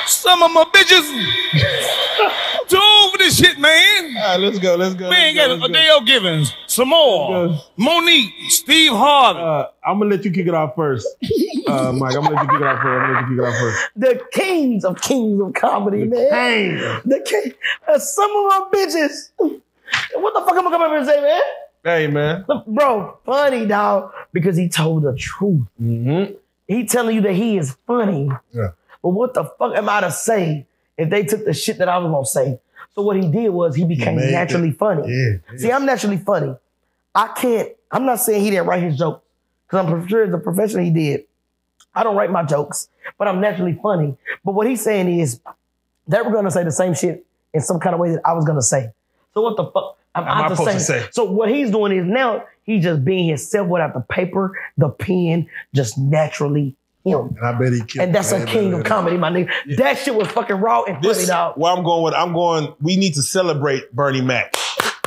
Some of my bitches too old shit, man. right, let's go. Let's go. We ain't let's got. Adele Givens, some more. Mo'Nique, Steve Harvey. Uh, I'm gonna let you kick it off first, uh, Mike. I'm gonna let you kick it off first. I'm gonna let you kick it off first. The kings of kings of comedy, man. Kings. The king. Uh, some of them bitches. What the fuck am I coming up here and say, man? Hey, man. Bro, funny, dog, because he told the truth. Mm-hmm. He telling you that he is funny. Yeah. But what the fuck am I to say if they took the shit that I was gonna say? So what he did was he became made naturally it. funny. Yeah. See, I'm naturally funny. I can't, I'm not saying he didn't write his jokes because I'm sure the profession he did. I don't write my jokes, but I'm naturally funny. But what he's saying is they were gonna say the same shit in some kind of way that I was gonna say. So what the fuck? I'm Am I not supposed to say? So what he's doing is now he's just being himself without the paper, the pen, just naturally him. And I bet he killed And that's a it. king of comedy, my nigga. That shit was fucking raw and funny, This, dog. where I'm going with, I'm going. We need to celebrate Bernie Mac.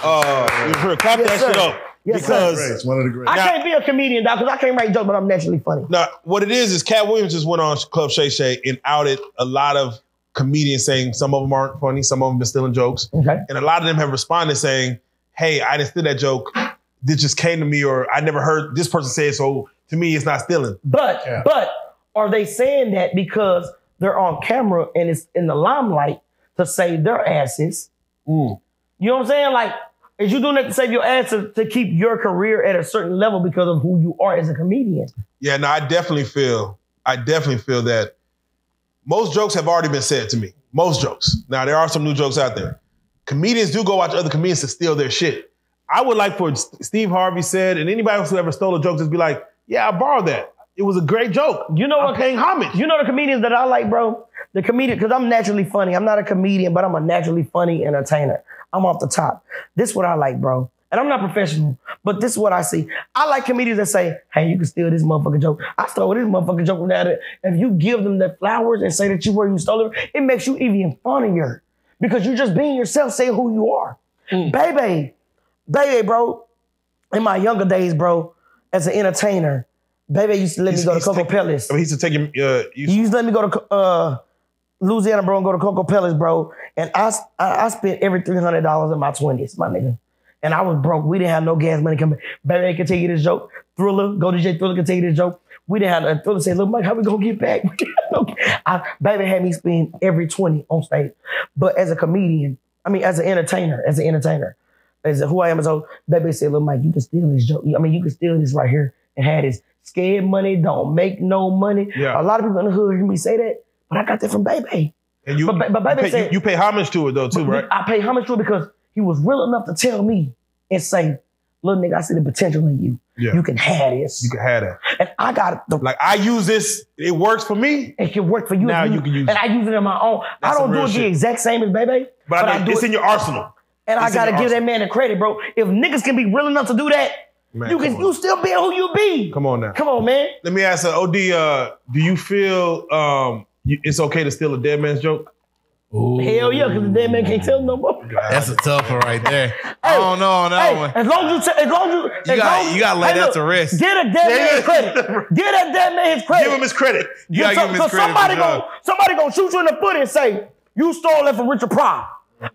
Uh, clap Yes, that sir. shit up Yes, sir. because Greats, one of the greats. I can't be a comedian, dog, because I can't write jokes, but I'm naturally funny. Now, what it is is Katt Williams just went on Club Shay Shay and outed a lot of comedians saying some of them aren't funny, some of them are stealing jokes, Okay. and a lot of them have responded saying, "Hey, I didn't steal that joke. This just came to me, or I never heard this person say it, so to me, it's not stealing." But Yeah. but are they saying that because they're on camera and it's in the limelight to save their asses? Mm. You know what I'm saying? Like, is you doing that to save your ass to, to keep your career at a certain level because of who you are as a comedian? Yeah, no, I definitely feel, I definitely feel that most jokes have already been said to me. Most jokes. Now there are some new jokes out there. Comedians do go watch other comedians to steal their shit. I would like for Steve Harvey said, and anybody else who ever stole a joke, just be like, "Yeah, I borrowed that. It was a great joke. You know I'm what? paying homage." You know the comedians that I like, bro? The comedian, because I'm naturally funny. I'm not a comedian, but I'm a naturally funny entertainer. I'm off the top. This is what I like, bro. And I'm not professional, but this is what I see. I like comedians that say, hey, you can steal this motherfucking joke. I stole this motherfucking joke from that. If you give them the flowers and say that you where you stole it, it makes you even funnier because you're just being yourself, saying who you are. Hmm. Baby, baby, bro, in my younger days, bro, as an entertainer, baby used to let me go to he's Coco Pellis. I mean, he used to take him. Uh, you, He used to let me go to uh, Louisiana, bro, and go to Coco Pellis, bro. And I, I, I spent every $300 in my 20s, my nigga. And I was broke. We didn't have no gas money coming. Baby, can tell you this joke. Thriller, go to J Thriller can tell you this joke. We didn't have a Thriller say, look, Mike, how we gonna get back? I, baby had me spend every 20 on stage. But as a comedian, I mean, as an entertainer, as an entertainer, as a, who I am as a baby said, look, Mike, you can steal this joke. I mean, you can steal this right here and have this scared money, don't make no money. Yeah. A lot of people in the hood hear me say that, but I got that from Baby. and you, But, but, but you, pay, said, you, you pay homage to it though too, right? I pay homage to it because he was real enough to tell me and say, little nigga, I see the potential in you. Yeah. You can have this. You can have that. and I got the Like I use this, it works for me, it can work for you. Now and you can use it. And it. I use it on my own. That's I don't do it the exact same as Baby, but, I know, do it's it. in your arsenal. and I it's in gotta give that man the credit, bro. If niggas can be real enough to do that, Man, you can you still be who you be. Come on now. Come on, man. Let me ask uh, OD, uh, do you feel um, you, it's okay to steal a dead man's joke? Hell yeah, because the dead man can't tell no more. That's a tough one right there. I don't know on that Hey, one. as long as you, t- as long as you, You as gotta- long as- you gotta lay hey, that to rest. Get a dead man his credit. Get that dead man his credit. Give him his credit. You gotta so, give him his so credit somebody for gonna somebody gonna shoot you in the foot and say you stole it from Richard Pryor.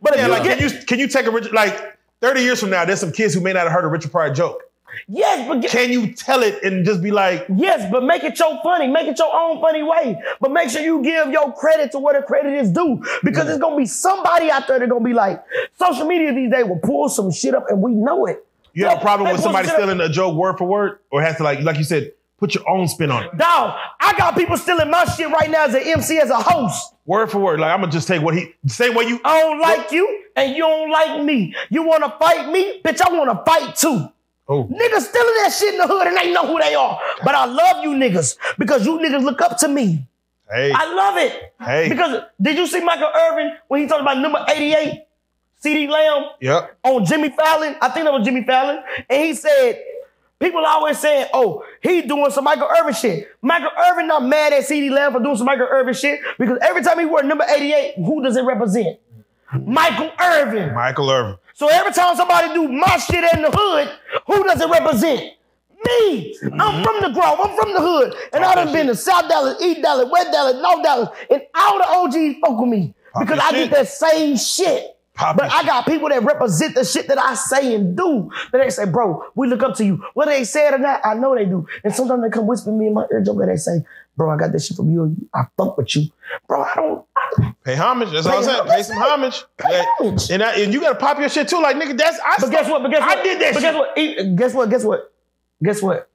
But if Yeah, you like get, can you can you take a Richard like 30 years from now, there's some kids who may not have heard a Richard Pryor joke. Yes, but get, Can you tell it and just be like, yes, but make it your funny, make it your own funny way. But make sure you give your credit to what the credit is due, because there's gonna be somebody out there that's gonna be like, social media these days will pull some shit up and we know it. you have a problem with somebody some shit up. stealing a joke word for word? Or has to like, like you said, put your own spin on it. Dog, I got people stealing my shit right now as an MC, as a host. Word for word. Like I'm gonna just take what he say. same way you I don't like you and you don't like me. You wanna fight me? Bitch, I wanna fight too. Oh. Niggas stealing that shit in the hood and they know who they are. But I love you niggas because you niggas look up to me. Hey. I love it. Hey. Because did you see Michael Irvin when he talked about number 88, CeeDee Lamb Yep. on Jimmy Fallon? I think that was Jimmy Fallon. And he said, people always saying, oh, he doing some Michael Irvin shit. Michael Irvin not mad at CeeDee Lamb for doing some Michael Irvin shit because every time he wear number 88, who does it represent? Michael Irvin. Michael Irvin. So every time somebody do my shit in the hood, who does it represent? Me. I'm from the Grove. I'm from the hood. And I done been to South Dallas, East Dallas, West Dallas, North Dallas, and all the OGs fuck with me. because I shit. get that same shit. Pop but I got people that represent the shit that I say and do. That they say, bro, we look up to you. Whether they say it or not, I know they do. And sometimes they come whisper me in my ear, and they say, bro, I got this shit from you. I fuck with you. Bro, I don't. Pay homage. That's all I'm saying. Pay some homage. Yeah. And, I, and you gotta pop your shit too. Like nigga, that's I. But guess what? But guess what? I did that but shit. Guess what? Guess what? Guess what? Guess what?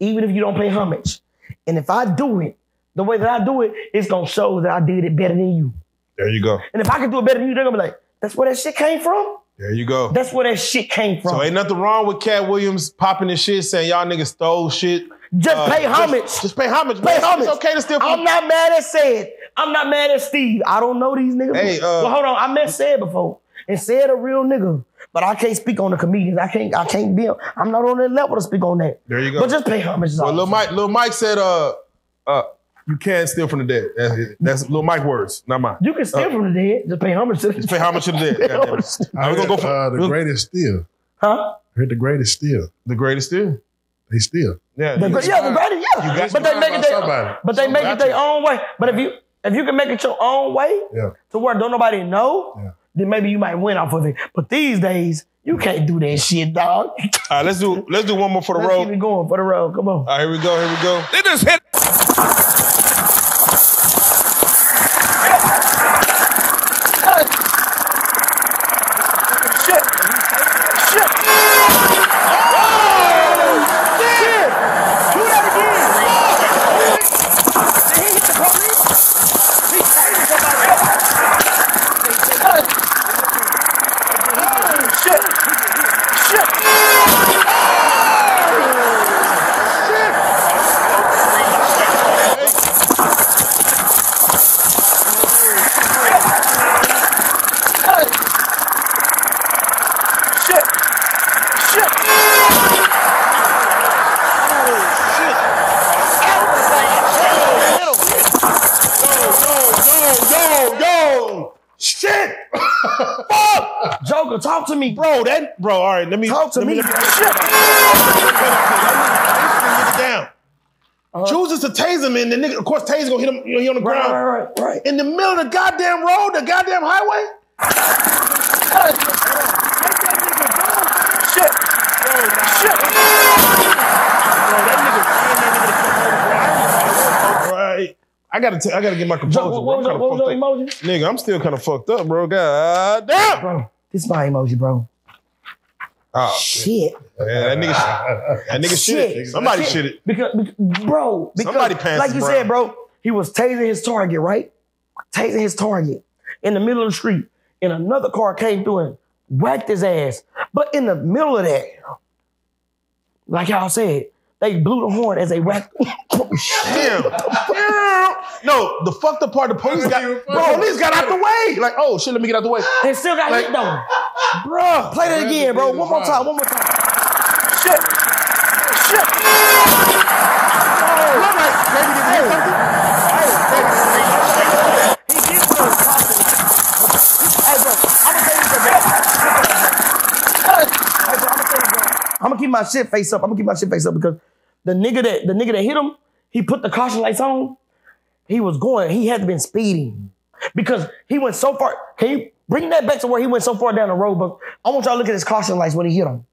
Even if you don't pay homage, and if I do it the way that I do it, it's gonna show that I did it better than you. There you go. And if I can do it better than you, they're gonna be like, "That's where that shit came from." There you go. That's where that shit came from. So ain't nothing wrong with Katt Williams popping his shit, saying y'all niggas stole shit. Just Uh, pay homage. Just, pay homage. Pay man. Homage. It's okay to steal. I'm not mad at Ced. I'm not mad at Steve. I don't know these niggas. Hey, uh, well, hold on. I met Ced before, and Ced a real nigga. But I can't speak on the comedians. I can't. I can't be. I'm not on that level to speak on that. There you go. But just pay homage. is Well, all. Lil Mike, Lil Mike said, uh, uh, you can't steal from the dead. That's, that's Lil Mike words, not mine. You can steal Uh, from the dead. Just pay homage to. the Just pay homage to the dead. I We're gonna go for uh, the greatest steal. Huh? Heard the greatest steal. The greatest steal. They still. Yeah, The, you yeah, the inspired- greatest, you yeah. But they make it their, somebody. but they make it their own way. But if you if you can make it your own way, Yeah. to where don't nobody know, Yeah. then maybe you might win off of it. But these days, you can't do that shit, dog. All right, let's do let's do one more for the Let's road. keep it going for the road. Come on. All right, here we go. Here we go. They just hit. Shit. Fuck. Joker, talk to me. Bro, that bro. All right, let me Talk to let me. Let me Shit. down. Uh-huh. Chooses to tase him, and the nigga, of course, Taser gonna hit him. You know, he on the Right, ground right, right, right. in the middle of the goddamn road, the goddamn highway. Shit. Right. I gotta, t- I gotta get my composure. Bro. what your- what was your emoji? Nigga, I'm still kind of fucked up, bro. God damn. Bro, this is my emoji, bro. Oh, Shit. yeah, that nigga, that nigga shit. Somebody shit it. Because, because bro, because Somebody pants like you brown. said, bro, he was tasing his target, right? Tasing his target in the middle of the street, and another car came through and whacked his ass. But in the middle of that, like y'all said, they blew the horn as they whacked. Damn. Damn. No, the fucked up part, the police got, bro, police got out the way. Like, oh shit, let me get out the way. They still got Like- hit though. Bro, Play that again, bro. One more time. One more time. Shit. Shit. Look like maybe did hit something? He did put on caution light. Hey, bro, I'm gonna tell you something. Hey, bro, I'm gonna tell you, bro. I'm gonna keep my shit face up. I'm gonna keep my shit face up because the nigga that the nigga that hit him, he put the caution lights on. He was going. He had been speeding because he went so far. Can you bring that back to where he went so far down the road? But I want y'all to look at his caution lights when he hit him.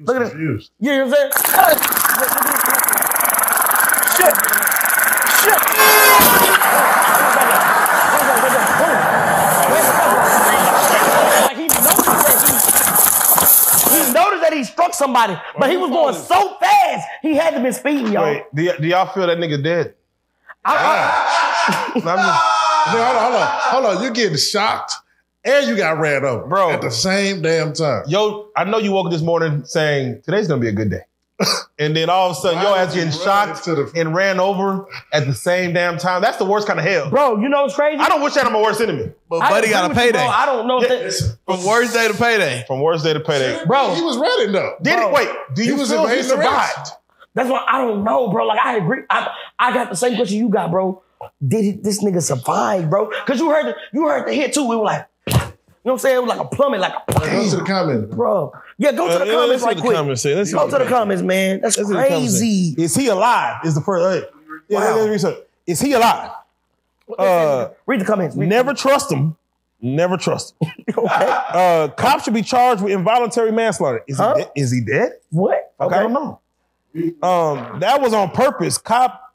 Look at it. Confused. You know what I'm saying? Hey, look- look at his caution lights. Shit. That he struck somebody, but he was going so fast he had to be speeding, y'all. Wait, do, y- do y'all feel that nigga dead? I, I, I'm just- Nigga, hold on, hold on, hold on. You getting shocked and you got ran over, Bro. at the same damn time. Yo, I know you woke up this morning saying today's gonna be a good day. And then all of a sudden, Why your ass you getting run shocked into the- and ran over at the same damn time. That's the worst kind of hell. bro, you know what's crazy? I don't wish that on my worst enemy. But I Buddy got a with you, bro. payday. I don't know if that, From worst day to payday. From worst day to payday. bro. He was running though. Did Bro. it? Wait, do you was feel he evading survived? That's why I don't know, bro. Like I agree. I, I got the same question you got, bro. Did he, this nigga survive, bro? Cause you heard the, you heard the hit too. We were like, you know what I'm saying? It was like a plummet, like a Go to the comment. bro. Yeah, go to Uh, the yeah, comments let's see right the quick. comments say. Let's go to the the comments, man. That's Let's see what the comments say. crazy. Is he alive? Is the first. Hey, yeah, Wow. let's research. Is he alive? Uh, Read the comments. Read the never trust him. Never trust him. okay. uh, cop should be charged with involuntary manslaughter. Is, he, dead? Is he dead? What? Okay. I don't know. Um, that was on purpose. Cop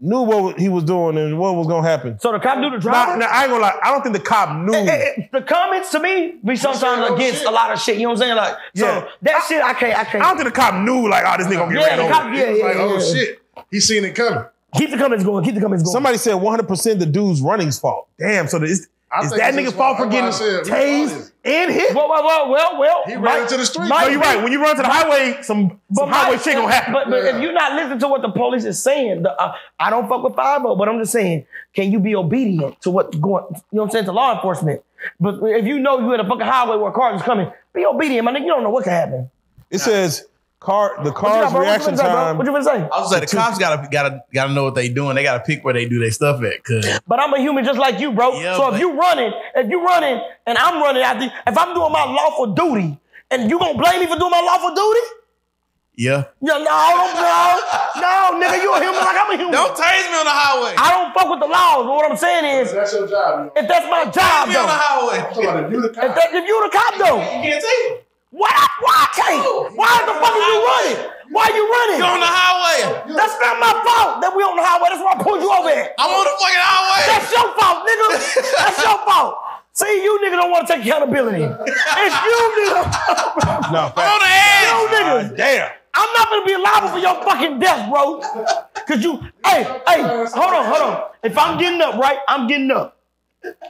knew what he was doing and what was gonna happen. So the cop knew the Nah, driver? nah, I ain't gonna lie. I don't think the cop knew. Eh, eh, eh, the comments to me be sometimes against a lot of shit. You know what I'm saying? Like, Yeah. so that shit, I can't, I can't. I don't think the cop knew like, oh, this nigga gonna get Yeah, ran the over. cop- yeah, He was yeah, like, oh shit, he seen it coming. Keep the comments going. Keep the comments going. Somebody said 100% the dude's running's fault. Damn, so is, I is that it's nigga's his fault for getting That's why I said, whose fault tased and hit? Well, well, well, well, well. He might- ran into the street. might No, you're right. When you run to the highway, some, But some highway shit gonna happen. But, but if you're not listening to what the police is saying, the, uh, I don't fuck with 5 but I'm just saying, can you be obedient to what's going, you know what I'm saying, to law enforcement? But if you know you're in a fucking highway where cars is coming, be obedient, my nigga. You don't know what can happen. it says car the What car's got, bro? What you reaction finna time. What you finna say? I was like, the cops gotta gotta gotta know what they doing. They gotta pick where they do their stuff at. Cause But I'm a human just like you, bro. Yeah, so if you running, if you running and I'm running after, if I'm doing my lawful duty, and you gonna blame me for doing my lawful duty? yeah, Yeah, no, don't, no, no, nigga, you a human like I'm a human. don't tase me on the highway. I don't fuck with the laws, but what I'm saying is, That's your job. If that's my job, me on the highway. talking if you the if, cop. that, if you the cop, though, You can't tase. Why, why I can't? Why the fuck are you running? Why are you running? You're on the highway. That's not my fault that we on the highway. That's why I pulled you over here. I'm on the fucking highway. That's your fault, nigga. That's your fault. See, you niggas don't want to take accountability. It's you niggas. No, I'm on the edge. You niggas. damn. I'm not gonna be liable for your fucking death, bro. Cause you, hey, hey, hold on, hold on. If I'm getting up, right, I'm getting up.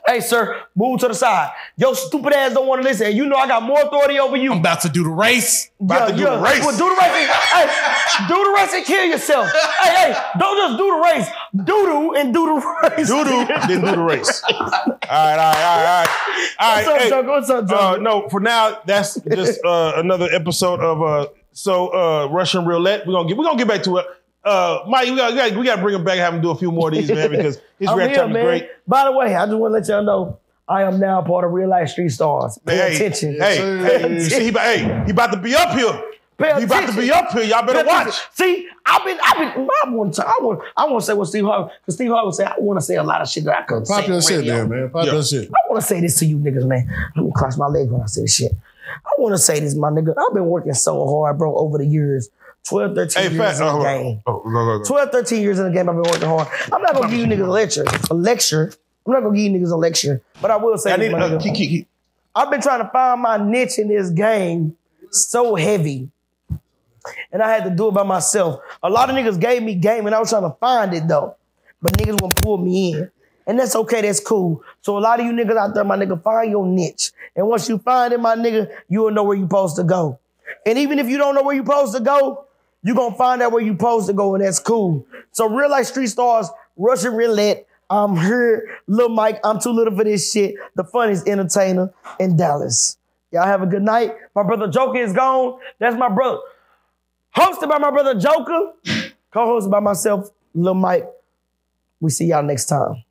Hey, sir, move to the side. Your stupid ass don't want to listen. And you know I got more authority over you. I'm about to do the race. About to do the race. Well, do the race. and- hey, do the race and kill yourself. hey, hey, don't just do the race. Do-do and do the race. Doo doo didn't do the race. All right, all right, all right, all right. What's up, hey? What's up? Uh, no, for now, that's just uh, another episode of uh, so uh, Russian Reelette. We're gonna get we're gonna get back to it. Uh, Mike, we got we got, we got to bring him back and have him do a few more of these, man, because his I'm rap here, time is great. By the way, I just want to let y'all know I am now part of Real Life Street Stars. Pay Hey, attention. Hey, sir. hey, see, he, about- hey, he about to be up here. Pay He about to be up here. Y'all better watch. See, I've been, I've been, I want to, I want, I want to say what Steve Harvey, because Steve Harvey say I want to say a lot of shit that I could say. Pop your on shit there, man. Pop Yeah. your shit. I want to say this to you niggas, man. Let me cross my legs when I say this shit. I want to say this, my nigga. I've been working so hard, bro, over the years. 12, 13 Hey, years fat. in the game. oh, go, go, go. 12, 13 years in the game, I've been working hard. I'm not gonna give you niggas a lecture. A lecture. I'm not gonna give you niggas a lecture. But I will say I this, need my uh, nigga. keep, keep, keep. I've been trying to find my niche in this game so heavy. And I had to do it by myself. A lot of niggas gave me game and I was trying to find it though. But niggas won't pull me in. And that's okay, that's cool. So a lot of you niggas out there, my nigga, find your niche. And once you find it, my nigga, you will know where you're supposed to go. And even if you don't know where you're supposed to go, you're gonna find out where you're supposed to go, and that's cool. So real life street stars, Russian Reelette. I'm here, Lil Mike. I'm too little for this shit. The funniest entertainer in Dallas. Y'all have a good night. My brother Joker is gone. That's my brother. Hosted by my brother Joker. Co-hosted by myself, Lil Mike. We see y'all next time.